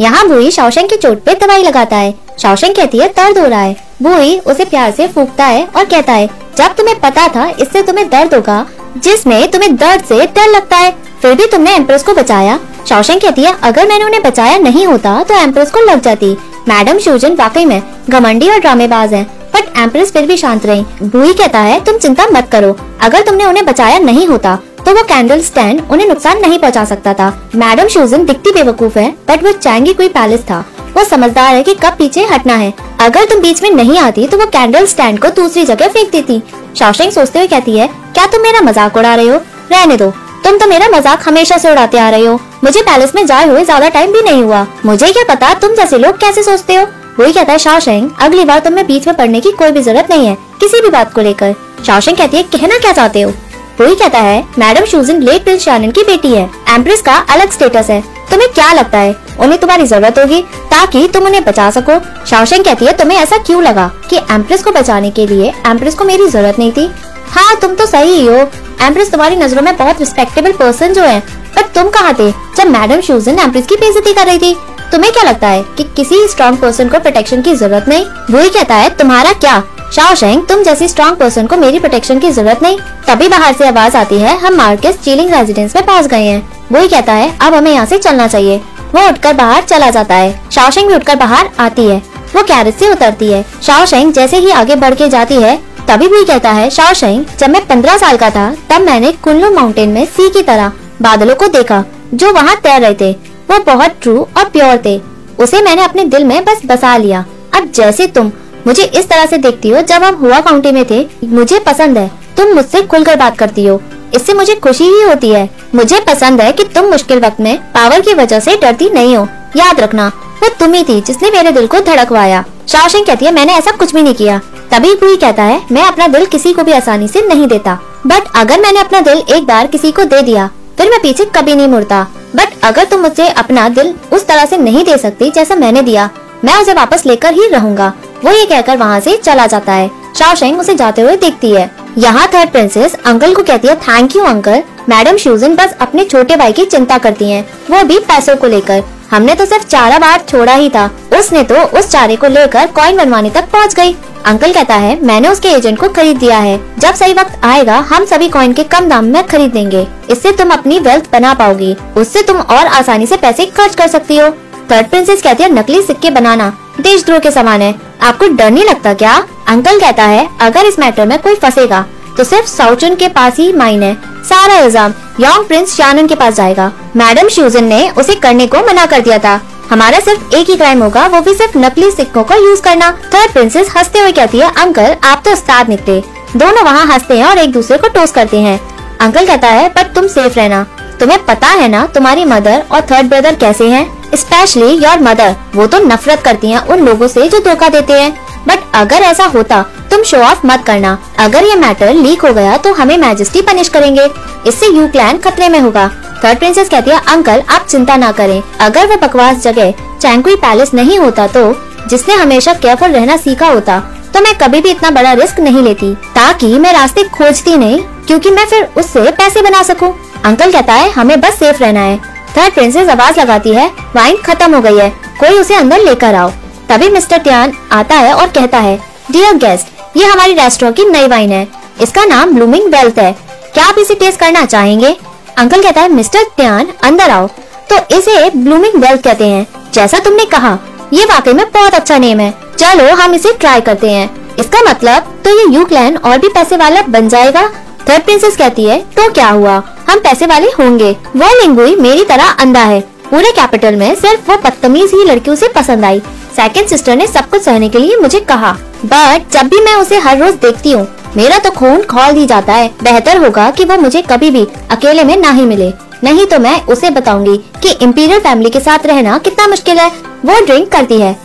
यहाँ बुई शौशन की चोट पे दवाई लगाता है। शौशन कहती है, दर्द हो रहा है। बुई उसे प्यार से फूकता है और कहता है, जब तुम्हें पता था, इससे तुम्हें दर्द होगा जिसमें तुम्हें दर्द से डर लगता है, फिर भी तुमने एम्प्रेस को बचाया। शौशन कहती है, अगर मैंने उन्हें बचाया नहीं होता तो एम्प्रेस को लग जाती। मैडम शूजन वाकई में घमंडी और ड्रामेबाज है, बट एम्प्रेस फिर भी शांत रही। बुई कहता है, तुम चिंता मत करो। अगर तुमने उन्हें बचाया नहीं होता तो वो कैंडल स्टैंड उन्हें नुकसान नहीं पहुँचा सकता था। मैडम शूजन दिखती बेवकूफ़ है बट वो चाहेंगी कोई पैलेस था। वो समझदार है कि कब पीछे हटना है। अगर तुम बीच में नहीं आती तो वो कैंडल स्टैंड को दूसरी जगह फेंक देती शाओशेंग सोचते हुए कहती है, क्या तुम मेरा मज़ाक उड़ा रहे हो? रहने दो। तुम तो मेरा मज़ाक हमेशा से उड़ाते आ रहे हो। मुझे पैलेस में जाए हुए ज़्यादा टाइम भी नहीं हुआ। मुझे क्या पता तुम जैसे लोग कैसे सोचते हो? वही कहता है शाओशेंग अगली बार तुम्हें बीच में पढ़ने की कोई भी ज़रूरत नहीं है, किसी भी बात को लेकर। शाओशेंग कहती है, कहना क्या चाहते हो? वही कहता है, madam Susan late Prince Shannon की बेटी है। एम्प्रेस का अलग स्टेटस है। तुम्हें क्या लगता है? उन्हें तुम्हारी ज़रूरत होगी, ताकि तुम उन्हें बचा सको। शाओशेंग कहती है, तुम्हें ऐसा क्यों लगा कि एम्प्रेस को बचाने के लिए एम्प्रेस को मेरी ज़रूरत नहीं थी? हाँ तुम तो सही ही हो। एम्प्रेस तुम्हारी नज़रों में बहुत रिस्पेक्टेबल पर्सन जो है। पर तुम कहाँ थे जब मैडम शूजन एम्प्रेस की बेइज्जती कर रही थी? तुम्हें क्या लगता है कि किसी स्ट्रॉन्ग पर्सन को प्रोटेक्शन की ज़रूरत नहीं? वही कहता है, तुम्हारा क्या? शाओशेंग तुम जैसी स्ट्रॉन्ग पर्सन को मेरी प्रोटेक्शन की ज़रूरत नहीं। तभी बाहर से आवाज़ आती है, हम मार्केस चीलिंग रेजिडेंस में पहुँच गए हैं। वही कहता है, अब हमें यहाँ से चलना चाहिए। वो उठकर बाहर चला जाता है। शाओशेंग भी उठकर बाहर आती है। वो कैरेज से उतरती है। शाओशेंग जैसे ही आगे बढ़ के जाती है, तभी भी कहता है शाओशेंग जब मैं पंद्रह साल का था, तब मैंने कुल्लू माउंटेन में सी की तरह बादलों को देखा, जो वहाँ तैर रहे थे। वो बहुत ट्रू और प्योर थे। उसे मैंने अपने दिल में बस बसा लिया। अब जैसे तुम मुझे इस तरह से देखती हो जब हम हुआ काउंटी में थे, मुझे पसंद है। तुम मुझसे खुलकर बात करती हो। इससे मुझे खुशी ही होती है। मुझे पसंद है कि तुम मुश्किल वक्त में पावर की वजह से डरती नहीं हो। याद रखना, वो तुम ही थी जिसने मेरे दिल को धड़कवाया। शाओशेंग कहती है, मैंने ऐसा कुछ भी नहीं किया। तभी कोई कहता है, मैं अपना दिल किसी को भी आसानी से नहीं देता। बट अगर मैंने अपना दिल एक बार किसी को दे दिया फिर मैं पीछे कभी नहीं मुड़ता। बट अगर तुम मुझे अपना दिल उस तरह से नहीं दे सकती जैसा मैंने दिया, मैं उसे वापस लेकर ही रहूँगा। वो ये कहकर वहाँ से चला जाता है। शाओशेंग उसे जाते हुए देखती है। यहाँ थर्ड प्रिंसेस अंकल को कहती है thank you uncle madam Susan बस अपने छोटे भाई की चिंता करती हैं। वो भी पैसों को लेकर। हमने तो सिर्फ़ चारा बार छोड़ा ही था। उसने तो उस चारे को लेकर कॉइन बनवाने तक पहुँच गई अंकल कहता है, मैंने उसके एजेंट को खरीद दिया है। जब सही वक्त आएगा, हम सभी कॉइन के कम दाम में खरीद देंगे इससे तुम अपनी वेल्थ बना पाओगी। उससे तुम और आसानी से पैसे खर्च कर सकती हो। थर्ड प्रिंसेस कहती है, नकली सिक्के बनाना देशद्रोह के समान है। आपको डर नहीं लगता क्या? अंकल कहता है, अगर इस मैटर में कोई फंसेगा तो सिर्फ़ साउचन के पास ही माइन है। सारा इल्ज़ाम यंग प्रिंस शानन के पास जाएगा। मैडम श्यूजन ने उसे करने को मना कर दिया था। हमारा सिर्फ़ एक ही क्राइम होगा, वो भी सिर्फ़ नकली सिक्कों का यूज़ करना। थर्ड प्रिंसेस हँसते हुए कहती है, अंकल, आप तो उस्ताद निकले। दोनों वहाँ हँसते हैं और एक दूसरे को टोस करते हैं। अंकल कहता है, पर तुम सेफ़ रहना। तुम्हें पता है ना, तुम्हारी मदर और थर्ड ब्रदर कैसे हैं? स्पेशली योर मदर वो तो नफरत करती हैं उन लोगों से जो धोखा देते हैं। बट अगर ऐसा होता, तुम शो ऑफ़ मत करना। अगर ये मैटर लीक हो गया तो हमें मैजेस्टी पनिश करेंगे। इससे यू क्लैन खतरे में होगा। थर्ड प्रिंसेस कहती है, अंकल, आप चिंता ना करें। अगर वो बकवास जगह चैंकुई पैलेस नहीं होता तो जिसने हमेशा केयरफुल रहना सीखा होता तो मैं कभी भी इतना बड़ा रिस्क नहीं लेती। ताकि मैं रास्ते खोजती नहीं, क्योंकि मैं फिर उससे पैसे बना सकूँ। अंकल कहता है, हमें बस सेफ़ रहना है। थर्ड प्रिंसेस आवाज़ लगाती है वाइन खत्म हो गई है। कोई उसे अंदर लेकर आओ। तभी मिस्टर ट्यान आता है और कहता है डियर गेस्ट ये हमारी रेस्टोरेंट की नई वाइन है। इसका नाम ब्लूमिंग वेल्थ है। क्या आप इसे टेस्ट करना चाहेंगे? अंकल कहता है, मिस्टर ट्यान अंदर आओ। तो इसे ब्लूमिंग वेल्थ कहते हैं। जैसा तुमने कहा, ये वाकई में बहुत अच्छा नेम है। चलो, हम इसे ट्राई करते हैं। इसका मतलब तो ये यू यूक्लैन और भी पैसे वाला बन जाएगा? थर्ड प्रिंसेस कहती है तो क्या हुआ? हम पैसे वाले होंगे। वो लिंगुई मेरी तरह अंधा है। पूरे कैपिटल में सिर्फ़ वो बदतमीज ही लड़की उसे पसंद आई। सेकंड सिस्टर ने सब कुछ सहने के लिए मुझे कहा बट जब भी मैं उसे हर रोज देखती हूँ, मेरा तो खून खोल दी जाता है। बेहतर होगा कि वो मुझे कभी भी अकेले में ना ही मिले। नहीं तो मैं उसे बताऊँगी कि इम्पीरियल फैमिली के साथ रहना कितना मुश्किल है। वो ड्रिंक करती है।